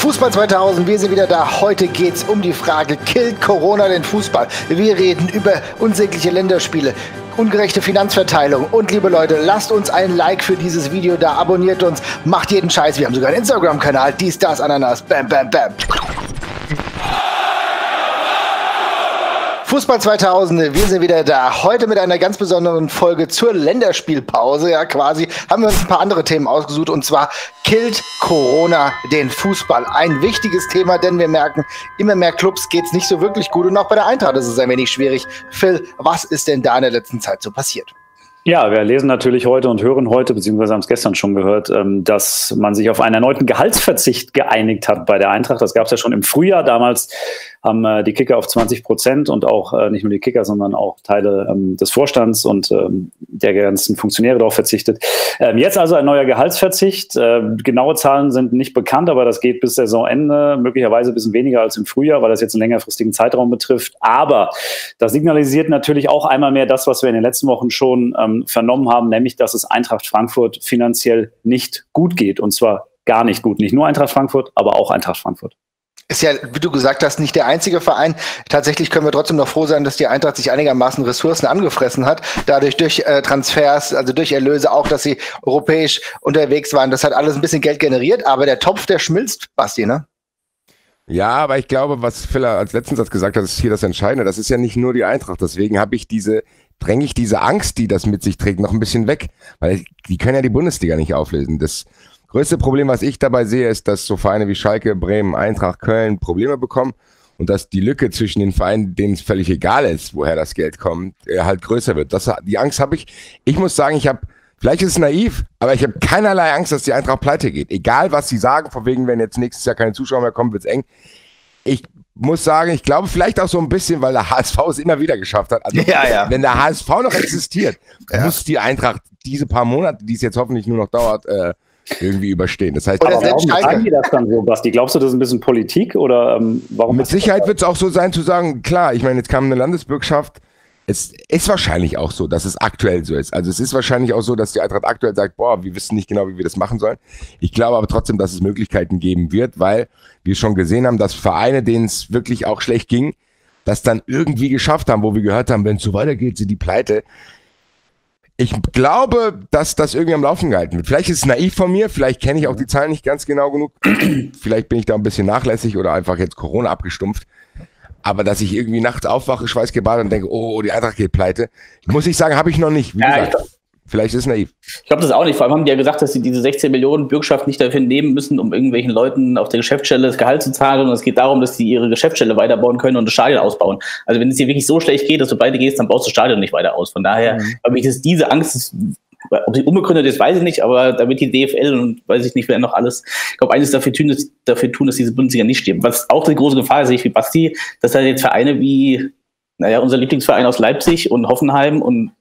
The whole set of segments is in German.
Fußball 2000, wir sind wieder da. Heute geht es um die Frage, killt Corona den Fußball? Wir reden über unsägliche Länderspiele, ungerechte Finanzverteilung. Und liebe Leute, lasst uns ein Like für dieses Video da, abonniert uns, macht jeden Scheiß. Wir haben sogar einen Instagram-Kanal, dies, das, Ananas, bam, bam, bam. Fußball 2000, wir sind wieder da. Heute mit einer ganz besonderen Folge zur Länderspielpause. Ja, quasi haben wir uns ein paar andere Themen ausgesucht und zwar killt Corona den Fußball. Ein wichtiges Thema, denn wir merken, immer mehr Clubs geht es nicht so wirklich gut und auch bei der Eintracht ist es ein wenig schwierig. Phil, was ist denn da in der letzten Zeit so passiert? Ja, wir lesen natürlich heute und hören heute, beziehungsweise haben es gestern schon gehört, ähm, dass man sich auf einen erneuten Gehaltsverzicht geeinigt hat bei der Eintracht. Das gab es ja schon im Frühjahr. Damals haben äh, die Kicker auf 20 Prozent und auch äh, nicht nur die Kicker, sondern auch Teile ähm, des Vorstands und ähm, der ganzen Funktionäre darauf verzichtet. jetzt also ein neuer Gehaltsverzicht. genaue Zahlen sind nicht bekannt, aber das geht bis Saisonende, möglicherweise ein bisschen weniger als im Frühjahr, weil das jetzt einen längerfristigen Zeitraum betrifft. Aber das signalisiert natürlich auch einmal mehr das, was wir in den letzten Wochen schon ähm, vernommen haben, nämlich dass es Eintracht Frankfurt finanziell nicht gut geht. Und zwar gar nicht gut. Nicht nur Eintracht Frankfurt, aber auch Eintracht Frankfurt. Ist ja, wie du gesagt hast, nicht der einzige Verein. Tatsächlich können wir trotzdem noch froh sein, dass die Eintracht sich einigermaßen Ressourcen angefressen hat. Dadurch durch äh, Transfers, also durch Erlöse, auch, dass sie europäisch unterwegs waren. Das hat alles ein bisschen Geld generiert, aber der Topf, der schmilzt, Basti, ne? Ja, aber ich glaube, was Phil als letzten Satz gesagt hat, ist hier das Entscheidende. Das ist ja nicht nur die Eintracht. Deswegen habe ich diese dränge ich diese Angst, die das mit sich trägt, noch ein bisschen weg. Weil die können ja die Bundesliga nicht auflösen. Das größte Problem, was ich dabei sehe, ist, dass so Vereine wie Schalke, Bremen, Eintracht, Köln Probleme bekommen und dass die Lücke zwischen den Vereinen, denen es völlig egal ist, woher das Geld kommt, äh, halt größer wird. Das, die Angst habe ich. Ich muss sagen, ich habe, vielleicht ist es naiv, aber ich habe keinerlei Angst, dass die Eintracht pleite geht. Egal, was sie sagen, vor wegen, wenn jetzt nächstes Jahr keine Zuschauer mehr kommen, wird's eng. Ich muss sagen, ich glaube vielleicht auch so ein bisschen, weil der HSV es immer wieder geschafft hat. Also, ja, ja. wenn der HSV noch existiert, ja. muss die Eintracht diese paar Monate, die es jetzt hoffentlich nur noch dauert, äh, irgendwie überstehen. Das heißt, aber warum sagen die das dann so, Basti? Glaubst du, das ist ein bisschen Politik oder ähm, warum? Mit Sicherheit wird es auch so sein zu sagen, klar, ich meine, jetzt kam eine Landesbürgschaft, es ist wahrscheinlich auch so, dass es aktuell so ist. Also es ist wahrscheinlich auch so, dass die Eintracht aktuell sagt, boah, wir wissen nicht genau, wie wir das machen sollen. Ich glaube aber trotzdem, dass es Möglichkeiten geben wird, weil wir schon gesehen haben, dass Vereine, denen es wirklich auch schlecht ging, das dann irgendwie geschafft haben, wo wir gehört haben, wenn es so weitergeht, sind die pleite. Ich glaube, dass das irgendwie am Laufen gehalten wird. Vielleicht ist es naiv von mir, vielleicht kenne ich auch die Zahlen nicht ganz genau genug. vielleicht bin ich da ein bisschen nachlässig oder einfach jetzt Corona abgestumpft. Aber dass ich irgendwie nachts aufwache, schweißgebadet und denke, oh, die Eintracht geht pleite, muss ich sagen, habe ich noch nicht. Wie ja, gesagt, vielleicht ist es naiv. Ich glaube das auch nicht. Vor allem haben die ja gesagt, dass sie diese 16 Millionen Bürgschaft nicht dafür nehmen müssen, um irgendwelchen Leuten auf der Geschäftsstelle das Gehalt zu zahlen. Und es geht darum, dass sie ihre Geschäftsstelle weiterbauen können und das Stadion ausbauen. Also wenn es dir wirklich so schlecht geht, dass du beide gehst, dann baust du das Stadion nicht weiter aus. Von daher mhm. glaube ich, dass diese Angst ob sie unbegründet ist, weiß ich nicht, aber da wird die DFL und weiß ich nicht, wer noch alles, ich glaube, eines dafür tun, dass, dafür tun, dass diese Bundesliga nicht stirbt. Was auch eine große Gefahr sehe ich wie Basti, dass da jetzt Vereine wie, naja, unser Lieblingsverein aus Leipzig und Hoffenheim und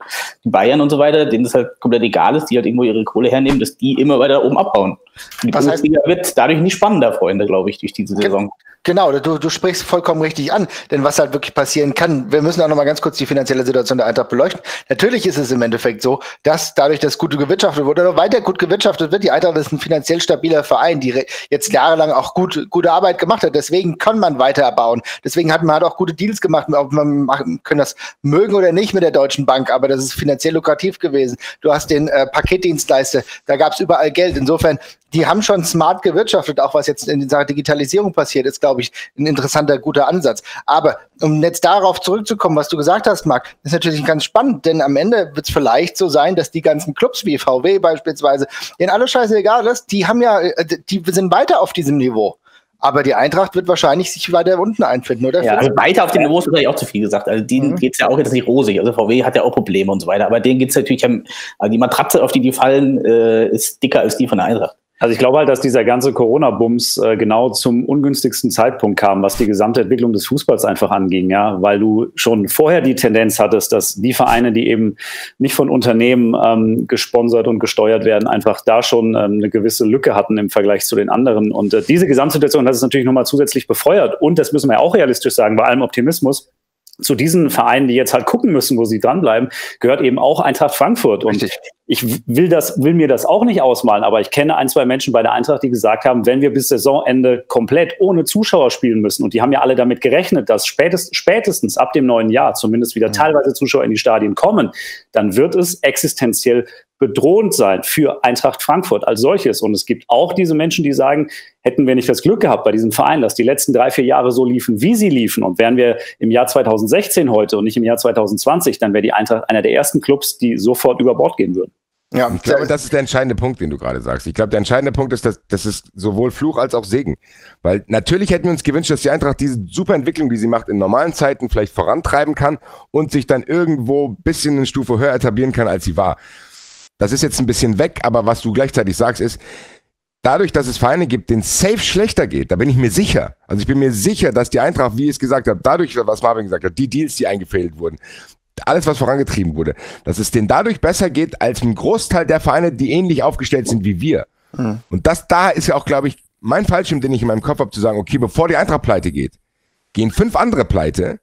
die Bayern und so weiter, denen das halt komplett egal ist, die halt irgendwo ihre Kohle hernehmen, dass die immer weiter oben abhauen. Und die Was Bundesliga heißt, wird dadurch nicht spannender, Freunde, glaube ich, durch diese Saison. Genau, du, du sprichst vollkommen richtig an, denn was halt wirklich passieren kann, wir müssen auch noch mal ganz kurz die finanzielle Situation der Eintracht beleuchten. Natürlich ist es im Endeffekt so, dass dadurch, dass gut gewirtschaftet wurde oder weiter gut gewirtschaftet wird, die Eintracht ist ein finanziell stabiler Verein, die jetzt jahrelang auch gut, gute Arbeit gemacht hat. Deswegen kann man weiter erbauen. Deswegen hat man halt auch gute Deals gemacht. Ob man machen, können das mögen oder nicht mit der Deutschen Bank, aber das ist finanziell lukrativ gewesen. Du hast den äh, Paketdienstleister, da gab es überall Geld. Insofern die haben schon smart gewirtschaftet, auch was jetzt in Sachen Digitalisierung passiert, ist, glaube ich, ein interessanter, guter Ansatz. Aber um jetzt darauf zurückzukommen, was du gesagt hast, Marc, ist natürlich ganz spannend, denn am Ende wird es vielleicht so sein, dass die ganzen Clubs wie VW beispielsweise, denen alles scheißegal ist, die haben ja, äh, die sind weiter auf diesem Niveau. Aber die Eintracht wird wahrscheinlich sich weiter unten einfinden, oder? Ja, also weiter auf dem Niveau ist natürlich auch zu viel gesagt. Also denen mhm. geht es ja auch jetzt nicht rosig. Also VW hat ja auch Probleme und so weiter. Aber denen geht es natürlich, also die Matratze, auf die die fallen, äh, ist dicker als die von der Eintracht. Also ich glaube halt, dass dieser ganze Corona-Bums äh, genau zum ungünstigsten Zeitpunkt kam, was die gesamte Entwicklung des Fußballs einfach anging, ja, weil du schon vorher die Tendenz hattest, dass die Vereine, die eben nicht von Unternehmen ähm, gesponsert und gesteuert werden, einfach da schon ähm, eine gewisse Lücke hatten im Vergleich zu den anderen. Und äh, diese Gesamtsituation hat es natürlich nochmal zusätzlich befeuert. Und das müssen wir ja auch realistisch sagen, bei allem Optimismus zu diesen Vereinen, die jetzt halt gucken müssen, wo sie dranbleiben, gehört eben auch Eintracht Frankfurt. Und Richtig. ich will das, will mir das auch nicht ausmalen, aber ich kenne ein, zwei Menschen bei der Eintracht, die gesagt haben, wenn wir bis Saisonende komplett ohne Zuschauer spielen müssen, und die haben ja alle damit gerechnet, dass spätestens, spätestens ab dem neuen Jahr zumindest wieder teilweise Zuschauer in die Stadien kommen, dann wird es existenziell bedrohend sein für Eintracht Frankfurt als solches. Und es gibt auch diese Menschen, die sagen, hätten wir nicht das Glück gehabt bei diesem Verein, dass die letzten drei, vier Jahre so liefen, wie sie liefen, und wären wir im Jahr 2016 heute und nicht im Jahr 2020, dann wäre die Eintracht einer der ersten Clubs, die sofort über Bord gehen würden. Ja, ich glaube, das ist der entscheidende Punkt, den du gerade sagst. Ich glaube, der entscheidende Punkt ist, dass das ist sowohl Fluch als auch Segen. Weil natürlich hätten wir uns gewünscht, dass die Eintracht diese super Entwicklung, die sie macht, in normalen Zeiten vielleicht vorantreiben kann und sich dann irgendwo ein bisschen eine Stufe höher etablieren kann, als sie war. Das ist jetzt ein bisschen weg, aber was du gleichzeitig sagst, ist, dadurch, dass es Vereine gibt, denen safe schlechter geht, da bin ich mir sicher. Also ich bin mir sicher, dass die Eintracht, wie ich es gesagt habe, dadurch, was Marvin gesagt hat, die Deals, die eingefädelt wurden, alles, was vorangetrieben wurde, dass es denen dadurch besser geht, als ein Großteil der Vereine, die ähnlich aufgestellt sind wie wir. Mhm. Und das da ist ja auch, glaube ich, mein Fallschirm, den ich in meinem Kopf habe, zu sagen, okay, bevor die Eintracht pleite geht, gehen fünf andere pleite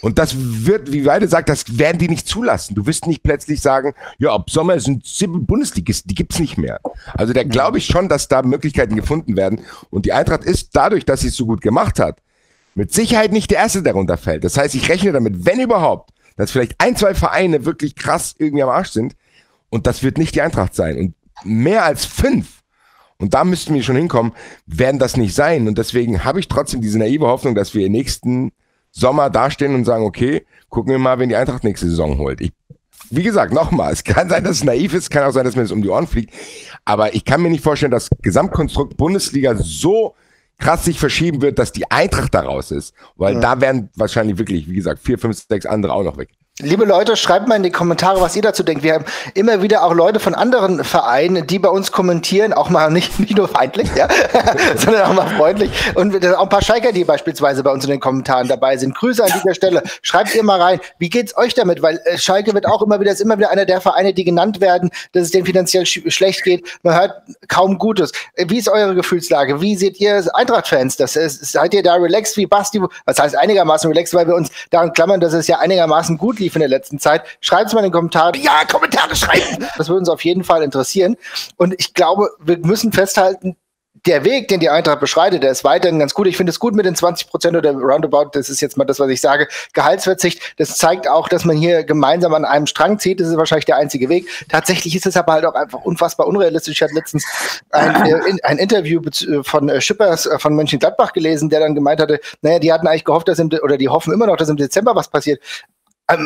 und das wird, wie Weide sagt, das werden die nicht zulassen. Du wirst nicht plötzlich sagen, ja, ab Sommer sind sieben Bundesligisten, die gibt's nicht mehr. Also da glaube ich schon, dass da Möglichkeiten gefunden werden. Und die Eintracht ist dadurch, dass sie es so gut gemacht hat, mit Sicherheit nicht der Erste, der runterfällt. Das heißt, ich rechne damit, wenn überhaupt, dass vielleicht ein, zwei Vereine wirklich krass irgendwie am Arsch sind. Und das wird nicht die Eintracht sein. Und mehr als fünf, und da müssten wir schon hinkommen, werden das nicht sein. Und deswegen habe ich trotzdem diese naive Hoffnung, dass wir nächsten Sommer dastehen und sagen, okay, gucken wir mal, wenn die Eintracht nächste Saison holt. Ich, wie gesagt, nochmal, es kann sein, dass es naiv ist, kann auch sein, dass mir das um die Ohren fliegt. Aber ich kann mir nicht vorstellen, dass Gesamtkonstrukt Bundesliga so krass sich verschieben wird, dass die Eintracht da raus ist. Weil ja. da werden wahrscheinlich wirklich, wie gesagt, vier, fünf, sechs andere auch noch weg. Liebe Leute, schreibt mal in die Kommentare, was ihr dazu denkt. Wir haben immer wieder auch Leute von anderen Vereinen, die bei uns kommentieren, auch mal nicht, nicht nur feindlich, ja, sondern auch mal freundlich. Und auch ein paar Schalker, die beispielsweise bei uns in den Kommentaren dabei sind. Grüße an dieser Stelle. Schreibt ihr mal rein, wie geht's euch damit? Weil äh, Schalke wird auch immer wieder, ist immer wieder einer der Vereine, die genannt werden, dass es denen finanziell sch schlecht geht. Man hört kaum Gutes. Äh, wie ist eure Gefühlslage? Wie seht ihr Eintracht-Fans? Seid ihr da relaxed wie Basti? Was heißt einigermaßen relaxed, weil wir uns daran klammern, dass es ja einigermaßen gut lief lief in der letzten Zeit. Schreibt es mal in den Kommentaren. Ja, Kommentare schreiben. Das würde uns auf jeden Fall interessieren. Und ich glaube, wir müssen festhalten, der Weg, den die Eintracht beschreitet, der ist weiterhin ganz gut. Ich finde es gut mit den 20 Prozent oder roundabout, das ist jetzt mal das, was ich sage, Gehaltsverzicht. Das zeigt auch, dass man hier gemeinsam an einem Strang zieht. Das ist wahrscheinlich der einzige Weg. Tatsächlich ist es aber halt auch einfach unfassbar unrealistisch. Ich hatte letztens ein, äh, ein Interview von äh, Schippers äh, von Mönchengladbach gelesen, der dann gemeint hatte, naja, die hatten eigentlich gehofft, dass im, oder die hoffen immer noch, dass im Dezember was passiert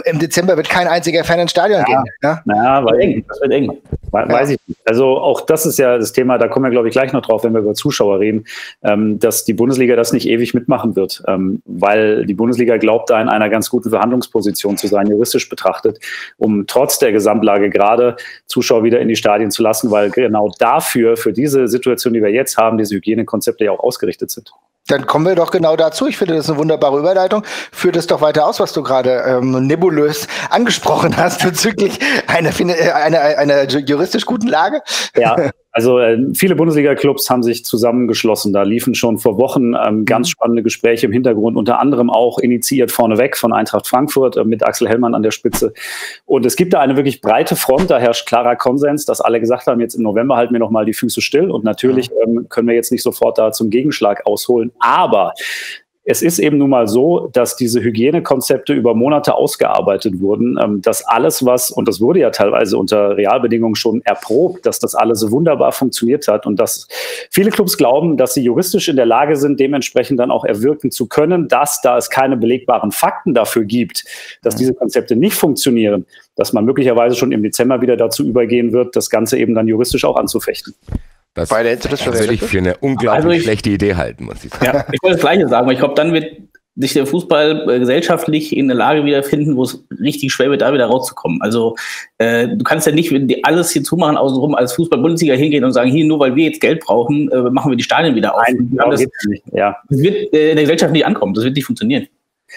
im Dezember wird kein einziger Fan ins Stadion ja, gehen. Ja, ja weil eng. das wird eng. We weiß ich nicht. Also auch das ist ja das Thema, da kommen wir, glaube ich, gleich noch drauf, wenn wir über Zuschauer reden, ähm, dass die Bundesliga das nicht ewig mitmachen wird, ähm, weil die Bundesliga glaubt, da in einer ganz guten Verhandlungsposition zu sein, juristisch betrachtet, um trotz der Gesamtlage gerade Zuschauer wieder in die Stadien zu lassen, weil genau dafür, für diese Situation, die wir jetzt haben, diese Hygienekonzepte ja auch ausgerichtet sind. Dann kommen wir doch genau dazu. Ich finde das eine wunderbare Überleitung. Führt es doch weiter aus, was du gerade ähm, nebulös angesprochen hast bezüglich einer, äh, einer, einer juristisch guten Lage. Ja, Also äh, viele Bundesliga-Clubs haben sich zusammengeschlossen. Da liefen schon vor Wochen ähm, ganz mhm. spannende Gespräche im Hintergrund, unter anderem auch initiiert vorneweg von Eintracht Frankfurt äh, mit Axel Hellmann an der Spitze. Und es gibt da eine wirklich breite Front, da herrscht klarer Konsens, dass alle gesagt haben, jetzt im November halten wir nochmal die Füße still. Und natürlich ähm, können wir jetzt nicht sofort da zum Gegenschlag ausholen. Aber es ist eben nun mal so, dass diese Hygienekonzepte über Monate ausgearbeitet wurden, ähm, dass alles, was, und das wurde ja teilweise unter Realbedingungen schon erprobt, dass das alles so wunderbar funktioniert hat und dass viele Clubs glauben, dass sie juristisch in der Lage sind, dementsprechend dann auch erwirken zu können, dass da es keine belegbaren Fakten dafür gibt, dass diese Konzepte nicht funktionieren, dass man möglicherweise schon im Dezember wieder dazu übergehen wird, das Ganze eben dann juristisch auch anzufechten. Das Beide das würde ich für eine unglaublich also ich, schlechte Idee halten, muss ich sagen. Ja, ich wollte das Gleiche sagen, weil ich glaube, dann wird sich der Fußball äh, gesellschaftlich in der Lage wiederfinden, wo es richtig schwer wird, da wieder rauszukommen. Also äh, du kannst ja nicht alles hier zumachen, außenrum als Fußball-Bundesliga hingehen und sagen, hier nur weil wir jetzt Geld brauchen, äh, machen wir die Stadien wieder auf. Nein, das, nicht. Ja. das wird äh, in der Gesellschaft nicht ankommen, das wird nicht funktionieren.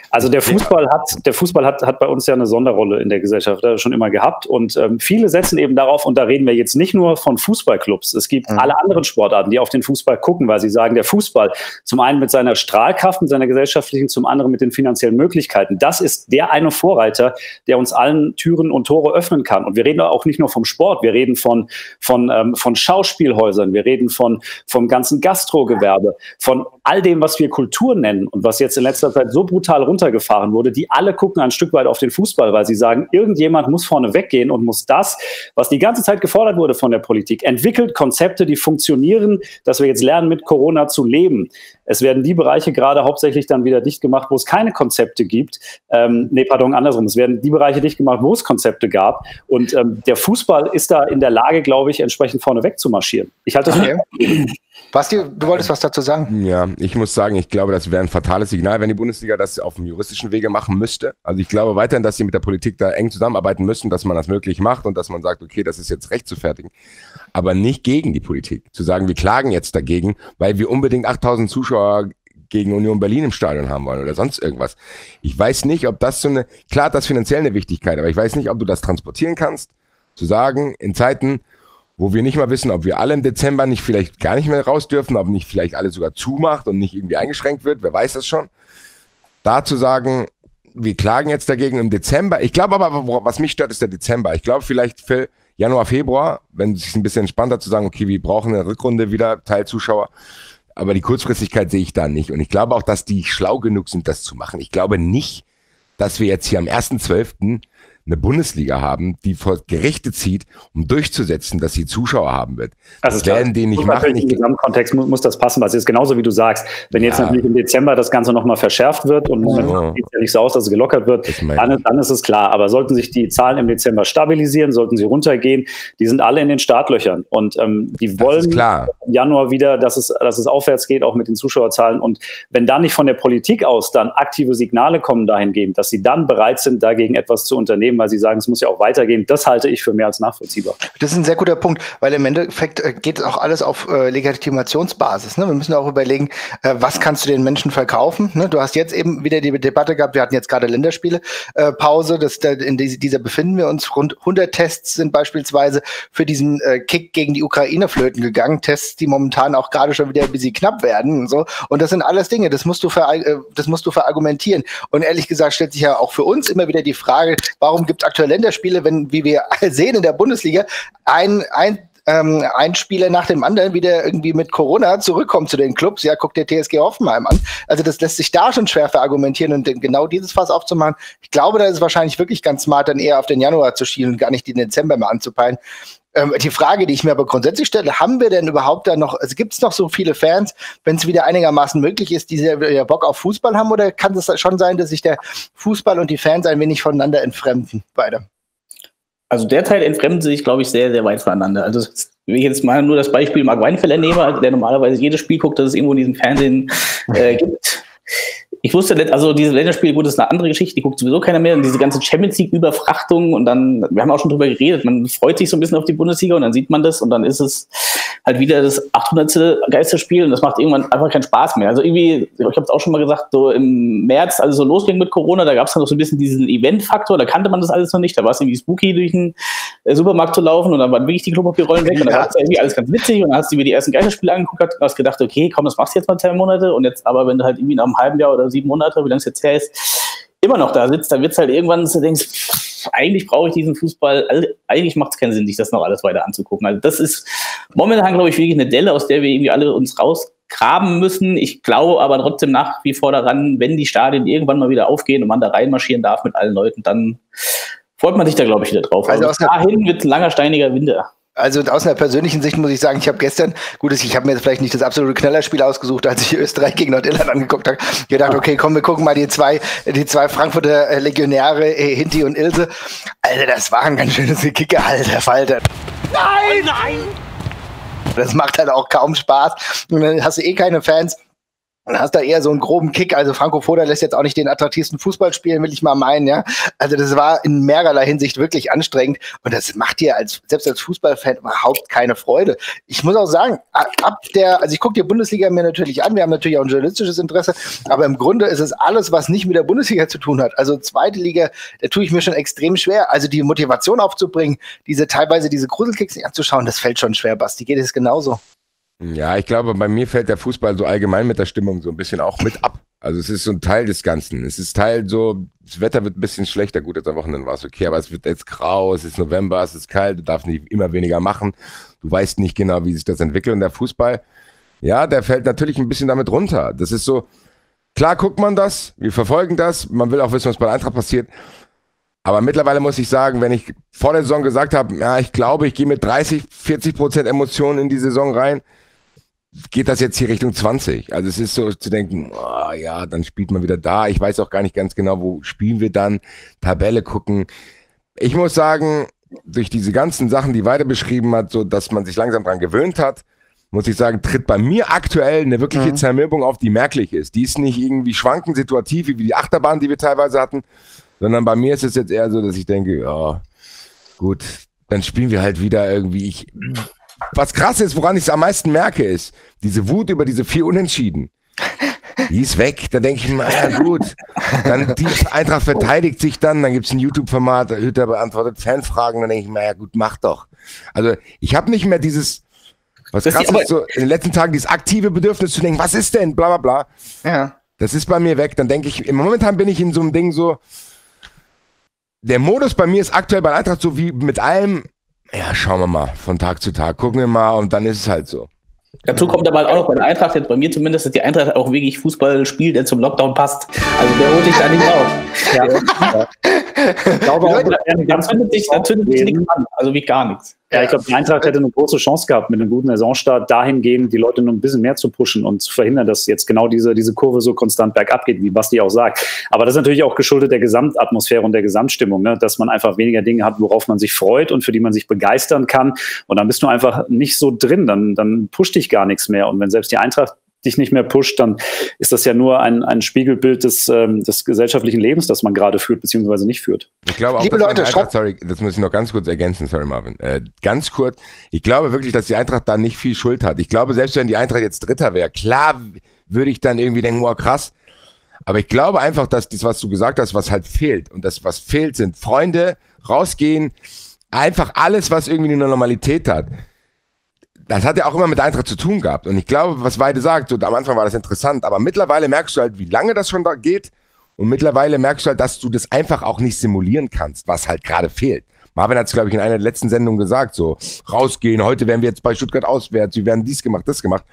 Also der Fußball hat, der Fußball hat, hat bei uns ja eine Sonderrolle in der Gesellschaft, schon immer gehabt. Und ähm, viele setzen eben darauf, und da reden wir jetzt nicht nur von Fußballclubs. Es gibt mhm. alle anderen Sportarten, die auf den Fußball gucken, weil sie sagen, der Fußball zum einen mit seiner Strahlkraft, mit seiner gesellschaftlichen, zum anderen mit den finanziellen Möglichkeiten. Das ist der eine Vorreiter, der uns allen Türen und Tore öffnen kann. Und wir reden auch nicht nur vom Sport, wir reden von, von, ähm, von Schauspielhäusern, wir reden von, vom ganzen Gastrogewerbe, von all dem, was wir Kultur nennen und was jetzt in letzter Zeit so brutal runtergefahren wurde, die alle gucken ein Stück weit auf den Fußball, weil sie sagen, irgendjemand muss vorne weggehen und muss das, was die ganze Zeit gefordert wurde von der Politik, entwickelt Konzepte, die funktionieren, dass wir jetzt lernen, mit Corona zu leben. Es werden die Bereiche gerade hauptsächlich dann wieder dicht gemacht, wo es keine Konzepte gibt. Ähm, nee, pardon, andersrum. Es werden die Bereiche dicht gemacht, wo es Konzepte gab. Und ähm, der Fußball ist da in der Lage, glaube ich, entsprechend vorne weg zu marschieren. Ich halte das okay. Basti, du wolltest was dazu sagen? Ja, ich muss sagen, ich glaube, das wäre ein fatales Signal, wenn die Bundesliga das auf dem juristischen Wege machen müsste. Also ich glaube weiterhin, dass sie mit der Politik da eng zusammenarbeiten müssen, dass man das möglich macht und dass man sagt, okay, das ist jetzt recht zu fertigen. Aber nicht gegen die Politik. Zu sagen, wir klagen jetzt dagegen, weil wir unbedingt 8000 Zuschauer gegen Union Berlin im Stadion haben wollen oder sonst irgendwas. Ich weiß nicht, ob das so eine, klar hat das finanziell eine Wichtigkeit, aber ich weiß nicht, ob du das transportieren kannst, zu sagen, in Zeiten, wo wir nicht mal wissen, ob wir alle im Dezember nicht vielleicht gar nicht mehr raus dürfen, ob nicht vielleicht alle sogar zumacht und nicht irgendwie eingeschränkt wird, wer weiß das schon. Da zu sagen, wir klagen jetzt dagegen im Dezember. Ich glaube aber, was mich stört, ist der Dezember. Ich glaube vielleicht für Januar, Februar, wenn es sich ein bisschen entspannter zu sagen, okay, wir brauchen eine Rückrunde wieder, Teilzuschauer. Aber die Kurzfristigkeit sehe ich da nicht. Und ich glaube auch, dass die schlau genug sind, das zu machen. Ich glaube nicht, dass wir jetzt hier am 1.12 eine Bundesliga haben, die vor Gerichte zieht, um durchzusetzen, dass sie Zuschauer haben wird. Also das werden die nicht machen. Im Gesamtkontext muss, muss, das passen, weil es ist genauso wie du sagst. Wenn jetzt ja. natürlich im Dezember das Ganze nochmal verschärft wird und ja. sieht ja nicht so aus, dass es gelockert wird, dann, dann, ist es klar. Aber sollten sich die Zahlen im Dezember stabilisieren, sollten sie runtergehen, die sind alle in den Startlöchern und ähm, die wollen im Januar wieder, dass es, dass es aufwärts geht, auch mit den Zuschauerzahlen. Und wenn dann nicht von der Politik aus dann aktive Signale kommen dahingehend, dass sie dann bereit sind, dagegen etwas zu unternehmen, geben, weil sie sagen, es muss ja auch weitergehen. Das halte ich für mehr als nachvollziehbar. Das ist ein sehr guter Punkt, weil im Endeffekt äh, geht auch alles auf äh, Legitimationsbasis. Ne? Wir müssen auch überlegen, äh, was kannst du den Menschen verkaufen? Ne? Du hast jetzt eben wieder die Debatte gehabt, wir hatten jetzt gerade Länderspiele das, in dieser befinden wir uns. Rund 100 Tests sind beispielsweise für diesen Kick gegen die Ukraine flöten gegangen. Tests, die momentan auch gerade schon wieder ein bisschen knapp werden und so. Und das sind alles Dinge, das musst du, ver, das musst du verargumentieren. Und ehrlich gesagt stellt sich ja auch für uns immer wieder die Frage, warum gibt es aktuell Länderspiele, wenn, wie wir sehen in der Bundesliga, ein, ein ähm, ein Spieler nach dem anderen wieder irgendwie mit Corona zurückkommt zu den Clubs. Ja, guck dir TSG Hoffenheim an. Also das lässt sich da schon schwer verargumentieren und genau dieses Fass aufzumachen. Ich glaube, da ist es wahrscheinlich wirklich ganz smart, dann eher auf den Januar zu schielen und gar nicht den Dezember mehr anzupeilen. Ähm, die Frage, die ich mir aber grundsätzlich stelle, haben wir denn überhaupt da noch, also gibt es noch so viele Fans, wenn es wieder einigermaßen möglich ist, die ja Bock auf Fußball haben oder kann es schon sein, dass sich der Fußball und die Fans ein wenig voneinander entfremden, beide? Also derzeit entfremden sie sich, glaube ich, sehr, sehr weit voneinander. Also wenn ich jetzt mal nur das Beispiel Mark Weinfeller nehme, der normalerweise jedes Spiel guckt, das es irgendwo in diesem Fernsehen äh, gibt, wusste also diese Länderspiele, gut, das ist eine andere Geschichte, die guckt sowieso keiner mehr. Und diese ganze Champions League-Überfrachtung und dann, wir haben auch schon drüber geredet, man freut sich so ein bisschen auf die Bundesliga und dann sieht man das und dann ist es halt wieder das 800. Geisterspiel und das macht irgendwann einfach keinen Spaß mehr. Also irgendwie, ich habe es auch schon mal gesagt, so im März, als es so losging mit Corona, da gab es dann noch so ein bisschen diesen Event-Faktor, da kannte man das alles noch nicht, da war es irgendwie spooky durch den äh, Supermarkt zu laufen und dann waren wirklich die Klopapierrollen weg und dann war es irgendwie alles ganz witzig und dann hast du dir die ersten Geisterspiele angeguckt und hast gedacht, okay, komm, das machst du jetzt mal zwei Monate und jetzt aber, wenn du halt irgendwie nach einem halben Jahr oder sieben Monate, wie lange es jetzt her ist, immer noch da sitzt, dann wird es halt irgendwann, dass du denkst, eigentlich brauche ich diesen Fußball, eigentlich macht es keinen Sinn, sich das noch alles weiter anzugucken. Also das ist momentan, glaube ich, wirklich eine Delle, aus der wir irgendwie alle uns rausgraben müssen. Ich glaube aber trotzdem nach wie vor daran, wenn die Stadien irgendwann mal wieder aufgehen und man da reinmarschieren darf mit allen Leuten, dann freut man sich da, glaube ich, wieder drauf. Also, also dahin wird langer, steiniger Winter also aus einer persönlichen Sicht muss ich sagen, ich habe gestern, gut, ich habe mir jetzt vielleicht nicht das absolute Knallerspiel ausgesucht, als ich Österreich gegen Nordirland angeguckt habe, gedacht, okay, komm, wir gucken mal die zwei, die zwei Frankfurter äh, Legionäre, äh, Hinti und Ilse. Alter, das war ein ganz schönes Kicker, alter Falter. Nein! Nein! Das macht halt auch kaum Spaß. Und dann hast du eh keine Fans. Und hast da eher so einen groben Kick. Also Franco Foda lässt jetzt auch nicht den attraktivsten Fußball spielen, will ich mal meinen, ja. Also das war in mehrerlei Hinsicht wirklich anstrengend und das macht dir als selbst als Fußballfan überhaupt keine Freude. Ich muss auch sagen, ab der, also ich gucke die Bundesliga mir natürlich an, wir haben natürlich auch ein journalistisches Interesse, aber im Grunde ist es alles, was nicht mit der Bundesliga zu tun hat. Also zweite Liga, da tue ich mir schon extrem schwer. Also die Motivation aufzubringen, diese teilweise diese Gruselkicks nicht anzuschauen, das fällt schon schwer, Basti. Geht es genauso? Ja, ich glaube, bei mir fällt der Fußball so allgemein mit der Stimmung so ein bisschen auch mit ab. Also es ist so ein Teil des Ganzen. Es ist Teil so, das Wetter wird ein bisschen schlechter. Gut, jetzt am Wochenende war es okay, aber es wird jetzt grau, es ist November, es ist kalt, du darfst nicht immer weniger machen. Du weißt nicht genau, wie sich das entwickelt. Und der Fußball, ja, der fällt natürlich ein bisschen damit runter. Das ist so, klar guckt man das, wir verfolgen das, man will auch wissen, was bei Eintracht passiert. Aber mittlerweile muss ich sagen, wenn ich vor der Saison gesagt habe, ja, ich glaube, ich gehe mit 30, 40 Prozent Emotionen in die Saison rein, geht das jetzt hier Richtung 20. Also es ist so zu denken, oh, ja, dann spielt man wieder da. Ich weiß auch gar nicht ganz genau, wo spielen wir dann. Tabelle gucken. Ich muss sagen, durch diese ganzen Sachen, die weiter beschrieben hat, so dass man sich langsam dran gewöhnt hat, muss ich sagen, tritt bei mir aktuell eine wirkliche mhm. Zermürbung auf, die merklich ist. Die ist nicht irgendwie schwankend situativ wie die Achterbahn, die wir teilweise hatten, sondern bei mir ist es jetzt eher so, dass ich denke, ja, gut, dann spielen wir halt wieder irgendwie. Ich was krass ist, woran ich es am meisten merke, ist diese Wut über diese vier Unentschieden. Die ist weg. Da denke ich mir, ja gut. Dann die Eintracht verteidigt sich dann, dann gibt es ein YouTube-Format, Hütter beantwortet Fanfragen, dann denke ich mir, ja gut, mach doch. Also ich habe nicht mehr dieses, was das krass ist, so in den letzten Tagen dieses aktive Bedürfnis zu denken, was ist denn, bla bla bla. Ja. Das ist bei mir weg. Dann denke ich, im Momentan bin ich in so einem Ding so, der Modus bei mir ist aktuell bei Eintracht so wie mit allem, ja, schauen wir mal von Tag zu Tag, gucken wir mal und dann ist es halt so. Dazu kommt aber auch noch bei der Eintracht, jetzt bei mir zumindest, dass die Eintracht auch wirklich Fußball spielt, der zum Lockdown passt. Also der holt sich da nicht auf. Ja. Ich glaube auch, da zündet sich, da zündet sich nichts an, also wie gar nichts. Ja, ich glaube, die Eintracht hätte eine große Chance gehabt, mit einem guten Saisonstart dahingehend die Leute noch ein bisschen mehr zu pushen und zu verhindern, dass jetzt genau diese, diese Kurve so konstant bergab geht, wie Basti auch sagt. Aber das ist natürlich auch geschuldet der Gesamtatmosphäre und der Gesamtstimmung, ne? dass man einfach weniger Dinge hat, worauf man sich freut und für die man sich begeistern kann. Und dann bist du einfach nicht so drin, dann, dann pusht dich gar nichts mehr. Und wenn selbst die Eintracht dich nicht mehr pusht, dann ist das ja nur ein, ein Spiegelbild des, ähm, des gesellschaftlichen Lebens, das man gerade führt, beziehungsweise nicht führt. Ich glaube auch, Liebe Leute, Eintracht, sorry, das muss ich noch ganz kurz ergänzen, sorry Marvin. Äh, ganz kurz, ich glaube wirklich, dass die Eintracht da nicht viel Schuld hat. Ich glaube, selbst wenn die Eintracht jetzt Dritter wäre, klar würde ich dann irgendwie denken, wow, krass. Aber ich glaube einfach, dass das, was du gesagt hast, was halt fehlt. Und das, was fehlt, sind Freunde, rausgehen, einfach alles, was irgendwie eine Normalität hat das hat ja auch immer mit Eintracht zu tun gehabt. Und ich glaube, was Weide sagt, so, am Anfang war das interessant, aber mittlerweile merkst du halt, wie lange das schon da geht. Und mittlerweile merkst du halt, dass du das einfach auch nicht simulieren kannst, was halt gerade fehlt. Marvin hat es, glaube ich, in einer der letzten Sendungen gesagt, so rausgehen, heute werden wir jetzt bei Stuttgart auswärts, wir werden dies gemacht, das gemacht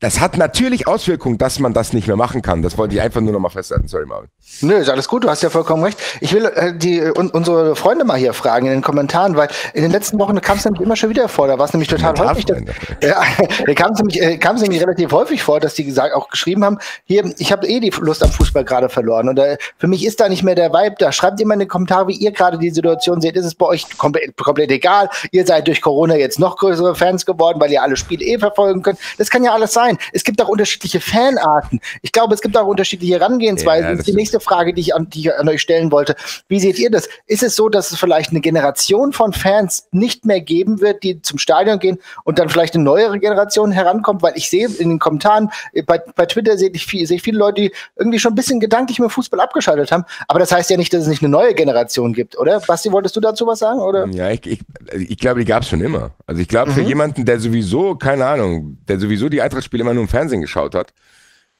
das hat natürlich Auswirkungen, dass man das nicht mehr machen kann. Das wollte ich einfach nur noch mal festhalten. Sorry, Marvin. Nö, ist alles gut. Du hast ja vollkommen recht. Ich will äh, die, un, unsere Freunde mal hier fragen in den Kommentaren, weil in den letzten Wochen kam es nämlich immer schon wieder vor. Da war es nämlich total häufig. Dass, ja, da kam es nämlich, äh, nämlich relativ häufig vor, dass die gesagt, auch geschrieben haben, hier, ich habe eh die Lust am Fußball gerade verloren. Und äh, für mich ist da nicht mehr der Vibe. Da schreibt ihr mal in den Kommentaren, wie ihr gerade die Situation seht. Ist es bei euch komplett, komplett egal? Ihr seid durch Corona jetzt noch größere Fans geworden, weil ihr alle Spiele eh verfolgen könnt. Das kann ja alles sein. Es gibt auch unterschiedliche Fanarten. Ich glaube, es gibt auch unterschiedliche Herangehensweisen. Ja, das ist die nächste Frage, die ich, an, die ich an euch stellen wollte. Wie seht ihr das? Ist es so, dass es vielleicht eine Generation von Fans nicht mehr geben wird, die zum Stadion gehen und dann vielleicht eine neuere Generation herankommt? Weil ich sehe in den Kommentaren, äh, bei, bei Twitter sehe ich, viel, sehe ich viele Leute, die irgendwie schon ein bisschen gedanklich mit Fußball abgeschaltet haben. Aber das heißt ja nicht, dass es nicht eine neue Generation gibt, oder? Basti, wolltest du dazu was sagen? Oder? Ja, ich, ich, ich glaube, die gab es schon immer. Also ich glaube, mhm. für jemanden, der sowieso, keine Ahnung, der sowieso die Eintracht-Spiele immer nur im Fernsehen geschaut hat.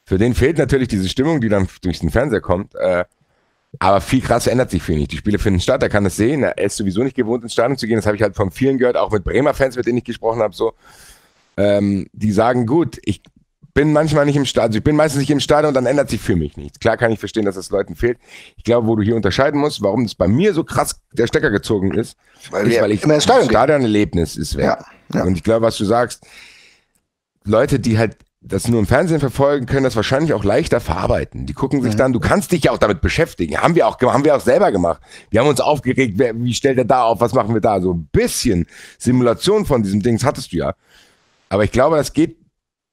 Für den fehlt natürlich diese Stimmung, die dann durch den Fernseher kommt. Äh, aber viel krass ändert sich für ihn nicht. Die Spiele finden statt, er kann das sehen. Er ist sowieso nicht gewohnt, ins Stadion zu gehen. Das habe ich halt von vielen gehört, auch mit Bremer Fans, mit denen ich gesprochen habe, so. Ähm, die sagen, gut, ich bin manchmal nicht im Stadion, also ich bin meistens nicht im Stadion und dann ändert sich für mich nichts. Klar kann ich verstehen, dass das Leuten fehlt. Ich glaube, wo du hier unterscheiden musst, warum das bei mir so krass der Stecker gezogen ist, weil, ist, weil ich immer ins Stadion Stadionerlebnis ist weg. Ja, ja. Und ich glaube, was du sagst, Leute, die halt das nur im Fernsehen verfolgen, können das wahrscheinlich auch leichter verarbeiten. Die gucken sich dann, du kannst dich ja auch damit beschäftigen. Haben wir auch, haben wir auch selber gemacht. Wir haben uns aufgeregt, wer, wie stellt er da auf, was machen wir da? So ein bisschen Simulation von diesem Dings hattest du ja. Aber ich glaube, das geht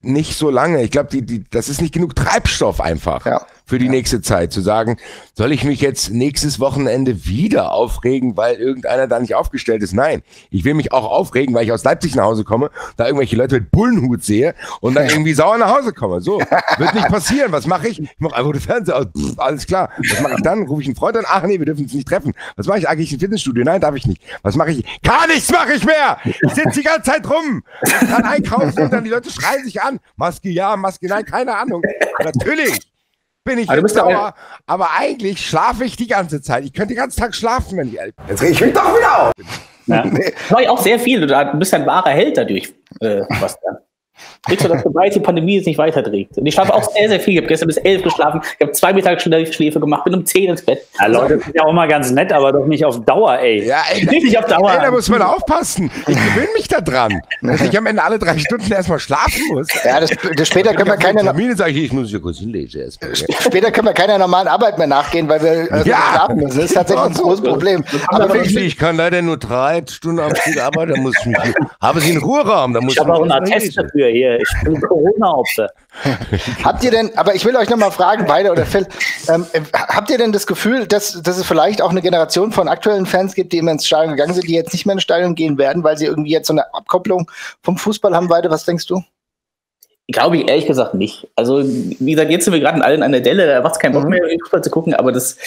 nicht so lange. Ich glaube, die, die, das ist nicht genug Treibstoff einfach. Ja für die nächste Zeit. Zu sagen, soll ich mich jetzt nächstes Wochenende wieder aufregen, weil irgendeiner da nicht aufgestellt ist? Nein, ich will mich auch aufregen, weil ich aus Leipzig nach Hause komme, da irgendwelche Leute mit Bullenhut sehe und dann irgendwie sauer nach Hause komme. So, wird nicht passieren. Was mache ich? Ich mache einfach den Fernseher aus. Pff, alles klar. Was mache ich dann? Rufe ich einen Freund an? Ach nee, wir dürfen uns nicht treffen. Was mache ich eigentlich im Fitnessstudio? Nein, darf ich nicht. Was mache ich? Gar nichts mache ich mehr! Ich sitze die ganze Zeit rum. Ich kann einkaufen und dann die Leute schreien sich an. Maske ja, Maske nein, keine Ahnung. Natürlich bin ich also sauer, aber eigentlich schlafe ich die ganze Zeit. Ich könnte den ganzen Tag schlafen, wenn ich ehrlich bin. Jetzt rege ich mich doch wieder auf. Ja. Das war ich auch sehr viel. Du bist ein wahrer Held dadurch, äh, Bastian. Kriegst du das dabei, die Pandemie jetzt nicht weiterträgt. Und ich schlafe auch sehr, sehr viel. Ich habe gestern bis elf geschlafen. Ich habe zwei Mittagsschläfe gemacht, bin um zehn ins Bett. Ja, Leute, das ist ja auch mal ganz nett, aber doch nicht auf Dauer, ey. Ja, ey, nicht auf Dauer. Ey, da muss man aufpassen. Ich gewöhne mich da dran, dass ich am Ende alle drei Stunden erstmal schlafen muss. Ja, das, das später können wir keine. Termine sage ich, ich muss hier kurz hinlesen. Erstmal. Später können wir keiner normalen Arbeit mehr nachgehen, weil wir äh, ja. schlafen müssen. Das ist tatsächlich ein großes Problem. Aber ich, ich kann leider nur drei Stunden am Stück arbeiten. Da muss ich mich. Haben Sie einen Ruheraum? Da muss ich habe auch einen Attest dafür hier. Ich bin Corona-Opfer. habt ihr denn, aber ich will euch nochmal fragen, beide oder Phil, ähm, habt ihr denn das Gefühl, dass, dass es vielleicht auch eine Generation von aktuellen Fans gibt, die immer ins Stadion gegangen sind, die jetzt nicht mehr ins Stadion gehen werden, weil sie irgendwie jetzt so eine Abkopplung vom Fußball haben? Beide, was denkst du? Glaube ich ehrlich gesagt nicht. Also, wie gesagt, jetzt sind wir gerade alle in einer Delle, da macht es keinen Bock mhm. mehr, Fußball zu gucken, aber das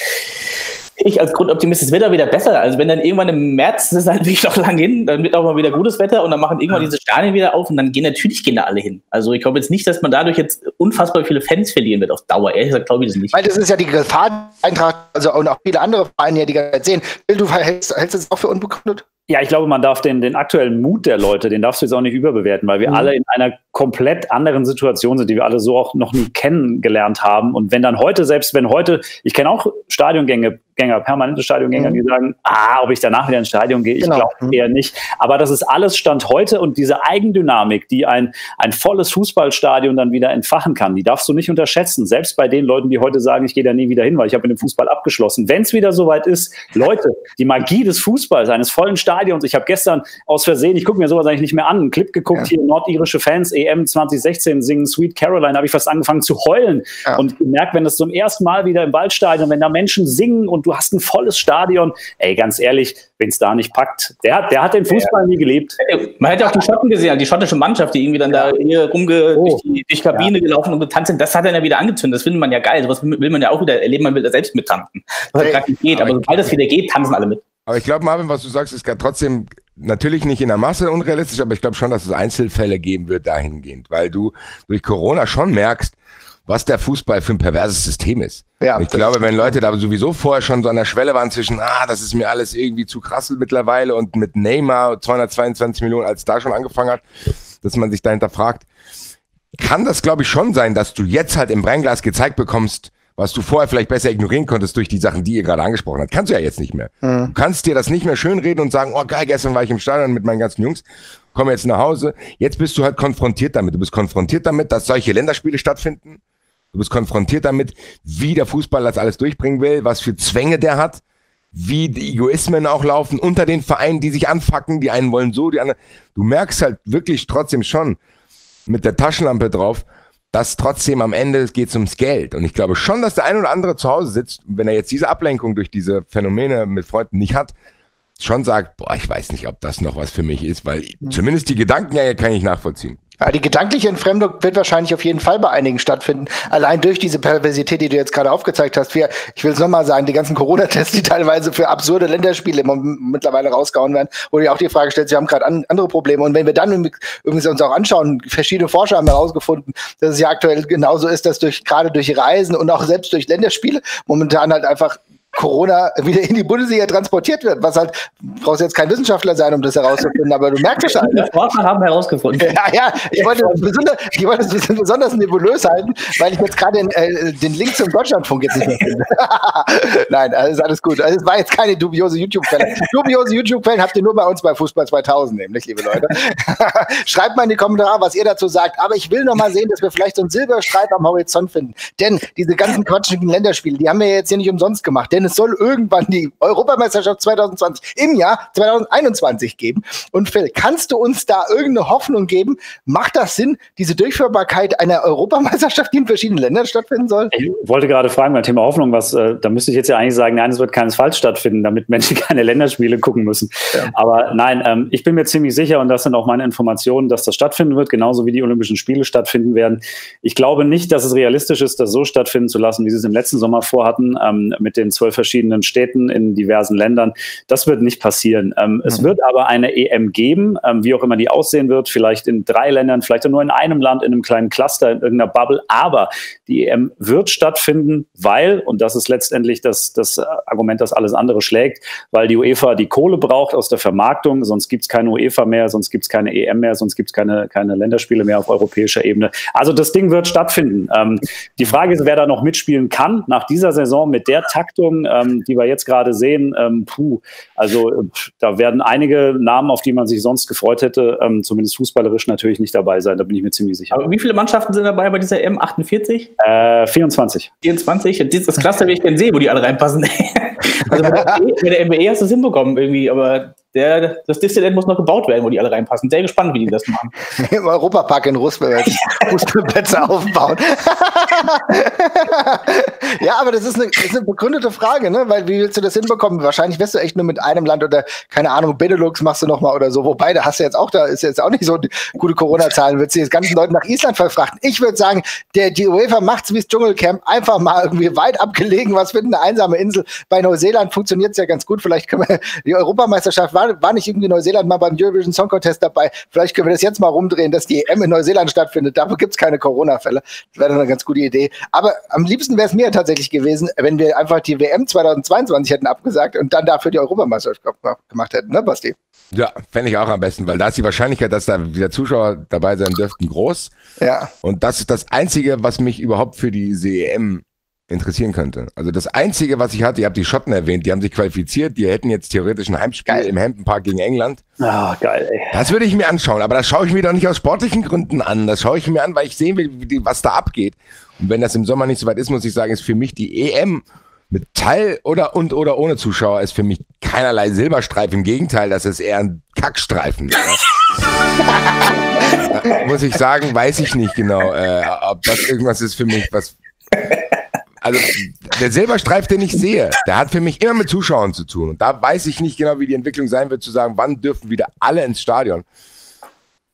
ich als Grundoptimist, es wird auch wieder besser. Also wenn dann irgendwann im März, das ist halt wirklich noch lang hin, dann wird auch mal wieder gutes Wetter und dann machen irgendwann diese Stadien wieder auf und dann gehen natürlich gehen da alle hin. Also ich glaube jetzt nicht, dass man dadurch jetzt unfassbar viele Fans verlieren wird auf Dauer. Ehrlich gesagt glaube ich das nicht. Weil das ist ja die Gefahr, Eintracht, also und auch viele andere Vereine die ganze Zeit sehen. Will, du hältst, hältst das auch für unbegründet? Ja, ich glaube, man darf den, den aktuellen Mut der Leute, den darfst du jetzt auch nicht überbewerten, weil wir mhm. alle in einer komplett anderen Situation sind, die wir alle so auch noch nie kennengelernt haben. Und wenn dann heute, selbst wenn heute, ich kenne auch Stadiongänge, Gänger, permanente Stadiongänger, mhm. die sagen, ah, ob ich danach wieder ins Stadion gehe, ich genau. glaube mhm. eher nicht. Aber das ist alles Stand heute und diese Eigendynamik, die ein, ein volles Fußballstadion dann wieder entfachen kann, die darfst du nicht unterschätzen. Selbst bei den Leuten, die heute sagen, ich gehe da nie wieder hin, weil ich habe mit dem Fußball abgeschlossen. Wenn es wieder soweit ist, Leute, die Magie des Fußballs, eines vollen Stadions, ich habe gestern aus Versehen, ich gucke mir sowas eigentlich nicht mehr an, einen Clip geguckt, ja. hier nordirische Fans, EM 2016 singen Sweet Caroline, habe ich fast angefangen zu heulen ja. und gemerkt, wenn das zum ersten Mal wieder im Waldstadion, wenn da Menschen singen und du hast ein volles Stadion. Ey, ganz ehrlich, wenn es da nicht packt, der, der hat den Fußball ja. nie gelebt. Man hat ja auch die Schotten gesehen, die schottische Mannschaft, die irgendwie dann ja. da hier rumge oh. durch die durch Kabine ja. gelaufen und getanzt sind. Das hat dann ja wieder angezündet. Das findet man ja geil. Das will man ja auch wieder erleben. Man will da selbst mittanzen. Was halt gerade nicht geht. Aber, aber sobald das wieder geht, tanzen alle mit. Aber ich glaube, Marvin, was du sagst, ist trotzdem natürlich nicht in der Masse unrealistisch, aber ich glaube schon, dass es Einzelfälle geben wird dahingehend, weil du durch Corona schon merkst, was der Fußball für ein perverses System ist. Ja, ich glaube, wenn Leute da sowieso vorher schon so an der Schwelle waren zwischen, ah, das ist mir alles irgendwie zu krass mittlerweile und mit Neymar 222 Millionen, als da schon angefangen hat, dass man sich dahinter fragt, kann das, glaube ich, schon sein, dass du jetzt halt im Brennglas gezeigt bekommst, was du vorher vielleicht besser ignorieren konntest durch die Sachen, die ihr gerade angesprochen habt. Kannst du ja jetzt nicht mehr. Mhm. Du kannst dir das nicht mehr schönreden und sagen, oh geil, gestern war ich im Stadion mit meinen ganzen Jungs, komme jetzt nach Hause. Jetzt bist du halt konfrontiert damit. Du bist konfrontiert damit, dass solche Länderspiele stattfinden Du bist konfrontiert damit, wie der Fußball das alles durchbringen will, was für Zwänge der hat, wie die Egoismen auch laufen unter den Vereinen, die sich anfacken, die einen wollen so, die anderen. Du merkst halt wirklich trotzdem schon mit der Taschenlampe drauf, dass trotzdem am Ende geht es ums Geld. Und ich glaube schon, dass der ein oder andere zu Hause sitzt, wenn er jetzt diese Ablenkung durch diese Phänomene mit Freunden nicht hat, schon sagt, boah, ich weiß nicht, ob das noch was für mich ist, weil mhm. zumindest die Gedanken ja kann ich nachvollziehen. Ja, die gedankliche Entfremdung wird wahrscheinlich auf jeden Fall bei einigen stattfinden. Allein durch diese Perversität, die du jetzt gerade aufgezeigt hast. Wir, ich will es nochmal sagen, die ganzen Corona-Tests, die teilweise für absurde Länderspiele mittlerweile rausgehauen werden, wo du auch die Frage stellst, sie haben gerade an, andere Probleme. Und wenn wir dann übrigens uns auch anschauen, verschiedene Forscher haben herausgefunden, dass es ja aktuell genauso ist, dass durch, gerade durch Reisen und auch selbst durch Länderspiele momentan halt einfach Corona wieder in die Bundesliga transportiert wird. Was halt, brauchst jetzt kein Wissenschaftler sein, um das herauszufinden, aber du merkst es schon. Die Forscher haben herausgefunden. Ja, ja, ich wollte, besonders, ich wollte es besonders nebulös halten, weil ich jetzt gerade den, äh, den Link zum Deutschlandfunk jetzt nicht mehr finde. Nein, ist alles gut. Also es war jetzt keine dubiose YouTube-Quelle. Dubiose YouTube-Quellen habt ihr nur bei uns bei Fußball 2000 nämlich, liebe Leute. Schreibt mal in die Kommentare, was ihr dazu sagt. Aber ich will noch mal sehen, dass wir vielleicht so einen Silberstreif am Horizont finden. Denn diese ganzen quatschigen Länderspiele, die haben wir jetzt hier nicht umsonst gemacht. Denn es soll irgendwann die Europameisterschaft 2020 im Jahr 2021 geben. Und Phil, kannst du uns da irgendeine Hoffnung geben? Macht das Sinn, diese Durchführbarkeit einer Europameisterschaft, die in verschiedenen Ländern stattfinden soll? Ich wollte gerade fragen, beim Thema Hoffnung, was, äh, da müsste ich jetzt ja eigentlich sagen, nein, es wird keinesfalls stattfinden, damit Menschen keine Länderspiele gucken müssen. Ja. Aber nein, ähm, ich bin mir ziemlich sicher, und das sind auch meine Informationen, dass das stattfinden wird, genauso wie die Olympischen Spiele stattfinden werden. Ich glaube nicht, dass es realistisch ist, das so stattfinden zu lassen, wie sie es im letzten Sommer vorhatten, ähm, mit den zwölf verschiedenen Städten in diversen Ländern. Das wird nicht passieren. Ähm, mhm. Es wird aber eine EM geben, ähm, wie auch immer die aussehen wird, vielleicht in drei Ländern, vielleicht nur in einem Land, in einem kleinen Cluster, in irgendeiner Bubble. Aber die EM wird stattfinden, weil, und das ist letztendlich das, das Argument, das alles andere schlägt, weil die UEFA die Kohle braucht aus der Vermarktung, sonst gibt es keine UEFA mehr, sonst gibt es keine EM mehr, sonst gibt es keine, keine Länderspiele mehr auf europäischer Ebene. Also das Ding wird stattfinden. Ähm, die Frage ist, wer da noch mitspielen kann nach dieser Saison mit der Taktung, ähm, die wir jetzt gerade sehen. Ähm, puh, also da werden einige Namen, auf die man sich sonst gefreut hätte, ähm, zumindest fußballerisch natürlich nicht dabei sein. Da bin ich mir ziemlich sicher. Aber wie viele Mannschaften sind dabei bei dieser M48? Äh, 24. 24? Das ist das Cluster, wie ich denn sehe, wo die alle reinpassen. also bei der, bei der MBE hast du es hinbekommen irgendwie, aber der, das Disneyland muss noch gebaut werden, wo die alle reinpassen. Sehr gespannt, wie die das machen. Im Europapark in Russland Fußballplätze aufbauen. ja, aber das ist, eine, das ist eine begründete Frage, ne? Weil wie willst du das hinbekommen? Wahrscheinlich wirst du echt nur mit einem Land oder keine Ahnung, Benelux machst du noch mal oder so. Wobei, da hast du jetzt auch, da ist jetzt auch nicht so gute Corona-Zahlen. Willst du jetzt ganzen Leuten nach Island verfrachten? Ich würde sagen, der, die UEFA macht's wie das Dschungelcamp, einfach mal irgendwie weit abgelegen, was für eine einsame Insel. Bei Neuseeland funktioniert es ja ganz gut. Vielleicht können wir die Europameisterschaft war war, nicht irgendwie Neuseeland mal beim Eurovision Song Contest dabei. Vielleicht können wir das jetzt mal rumdrehen, dass die EM in Neuseeland stattfindet. Dafür gibt es keine Corona-Fälle. Das wäre eine ganz gute Idee. Aber am liebsten wäre es mir tatsächlich gewesen, wenn wir einfach die WM 2022 hätten abgesagt und dann dafür die Europameisterschaft gemacht hätten, ne, Basti? Ja, fände ich auch am besten, weil da ist die Wahrscheinlichkeit, dass da wieder Zuschauer dabei sein dürften, groß. Ja. Und das ist das Einzige, was mich überhaupt für die EM interessieren könnte. Also das Einzige, was ich hatte, ihr habt die Schotten erwähnt, die haben sich qualifiziert, die hätten jetzt theoretisch ein Heimspiel geil. im Hampton Park gegen England. Ah, geil, ey. Das würde ich mir anschauen, aber das schaue ich mir doch nicht aus sportlichen Gründen an. Das schaue ich mir an, weil ich sehen will, was da abgeht. Und wenn das im Sommer nicht so weit ist, muss ich sagen, ist für mich die EM mit Teil oder und oder ohne Zuschauer ist für mich keinerlei Silberstreifen. Im Gegenteil, das ist eher ein Kackstreifen. muss ich sagen, weiß ich nicht genau, äh, ob das irgendwas ist für mich, was also der Silberstreif, den ich sehe, der hat für mich immer mit Zuschauern zu tun. Und da weiß ich nicht genau, wie die Entwicklung sein wird, zu sagen, wann dürfen wieder alle ins Stadion.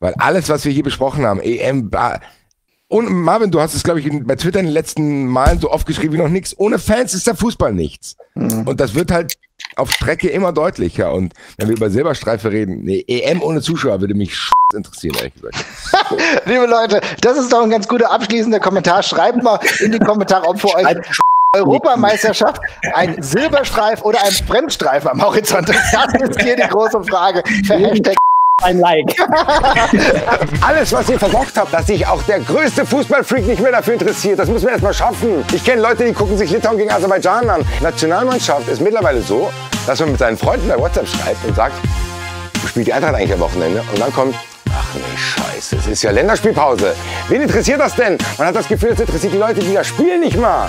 Weil alles, was wir hier besprochen haben, EM, und Marvin, du hast es, glaube ich, bei Twitter in den letzten Malen so oft geschrieben wie noch nichts. Ohne Fans ist der Fußball nichts. Mhm. Und das wird halt auf Strecke immer deutlicher. Und wenn wir über Silberstreife reden, nee, EM ohne Zuschauer würde mich interessieren, ehrlich gesagt. Liebe Leute, das ist doch ein ganz guter abschließender Kommentar. Schreibt mal in die Kommentare, ob für euch Europameisterschaft ein Silberstreif oder ein Fremdstreifen am Horizont. Das ist hier die große Frage. Hashtag ein Like. Alles, was ihr versorgt habt, dass sich auch der größte Fußballfreak nicht mehr dafür interessiert, das müssen wir erstmal schaffen. Ich kenne Leute, die gucken sich Litauen gegen Aserbaidschan an. Nationalmannschaft ist mittlerweile so, dass man mit seinen Freunden bei WhatsApp schreibt und sagt, spielt die Eintracht eigentlich am Wochenende? Und dann kommt, ach nee, scheiße, es ist ja Länderspielpause. Wen interessiert das denn? Man hat das Gefühl, es interessiert die Leute, die das Spiel nicht mal.